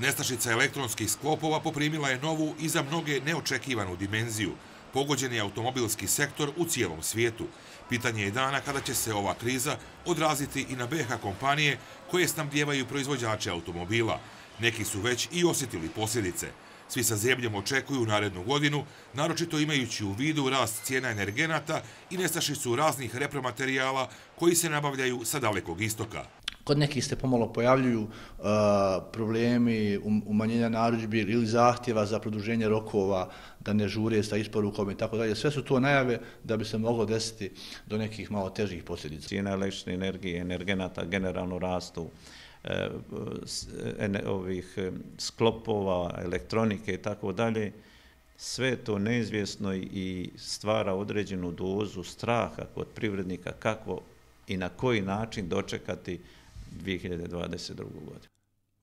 Nestašica elektronskih sklopova poprimila je novu i za mnoge neočekivanu dimenziju. Pogođen je automobilski sektor u cijelom svijetu. Pitanje je dana kada će se ova kriza odraziti i na BH kompanije koje snabdjevaju proizvođače automobila. Neki su već i osjetili posljedice. Svi sa zemljom očekuju narednu godinu, naročito imajući u vidu rast cijena energenata i nestašicu raznih repromaterijala koji se nabavljaju sa dalekog istoka. Kod nekih se pomalo pojavljuju uh, problemi um, umanjenja naručbi ili zahtjeva za produženje rokova da ne žure sa isporukom i tako dalje. Sve su to najave da bi se moglo desiti do nekih malo težih posljedica. Cijena električne energije, energenata generalno rastu, uh, e, ovih e, sklopova, elektronike i tako dalje. Sve to neizvjesno i stvara određenu dozu straha kod privrednika kako i na koji način dočekati 2022. godine.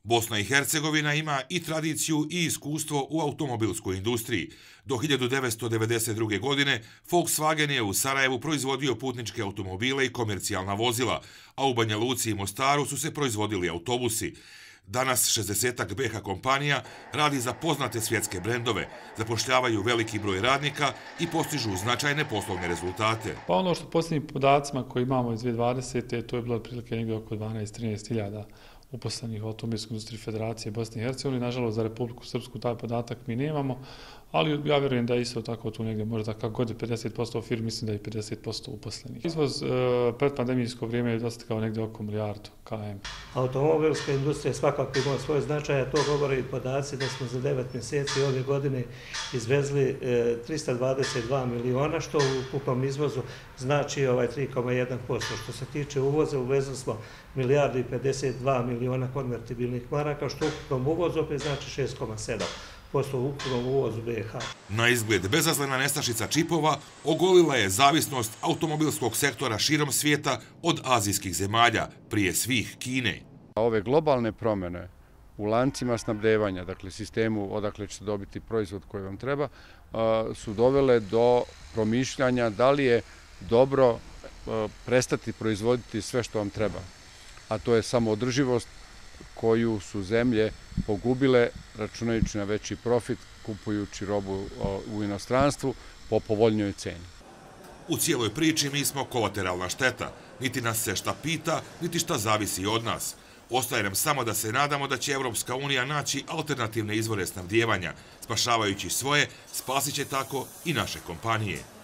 Bosna i Hercegovina ima i tradiciju i iskustvo u automobilskoj industriji. Do 1992. godine Volkswagen je u Sarajevu proizvodio putničke automobile i komercijalna vozila, a u Banja Luci i Mostaru su se proizvodili autobusi. Danas 60-ak BH kompanija radi za poznate svjetske brendove, zapošljavaju veliki broj radnika i postižu značajne poslovne rezultate. Pa ono što posljednjim podacima koji imamo iz 2020. to je bilo otprilike negdje oko 12-13 hiljada uposlenih u automobilskoj industriji Federacije Bosne i Hercegovine. Nažalost, za Republiku Srpsku taj podatak mi nemamo, ali ja vjerujem da je isto tako tu negdje, možda kako god je 50% firmi, mislim da je 50% uposlenih. Izvoz e, pred pandemijsko vrijeme je dosta kao negdje oko milijardu KM. Automobilska industrija svakako ima svoje značaje, to govore i podaci da smo za 9 mjeseci ove godine izvezli e, 322 miliona, što u ukupnom izvozu znači ovaj 3,1%. Što se tiče uvoza, uvezli smo milijardu i 52 miliona konvertibilnih maraka, što u kupom uvozu opet znači 6,7% poslo ukupnom uvozu BiH. Na izgled bezazlena nestašica čipova ogolila je zavisnost automobilskog sektora širom svijeta od azijskih zemalja, prije svih Kine. Ove globalne promjene u lancima snabdevanja, dakle sistemu odakle ćete dobiti proizvod koji vam treba, su dovele do promišljanja da li je dobro prestati proizvoditi sve što vam treba. A to je samo održivost, koju su zemlje pogubile računajući na veći profit kupujući robu u inostranstvu po povoljnjoj ceni. U cijeloj priči mi smo kolateralna šteta. Niti nas se šta pita, niti šta zavisi od nas. Ostaje nam samo da se nadamo da će Evropska unija naći alternativne izvore snavdjevanja. Spašavajući svoje, spasit će tako i naše kompanije.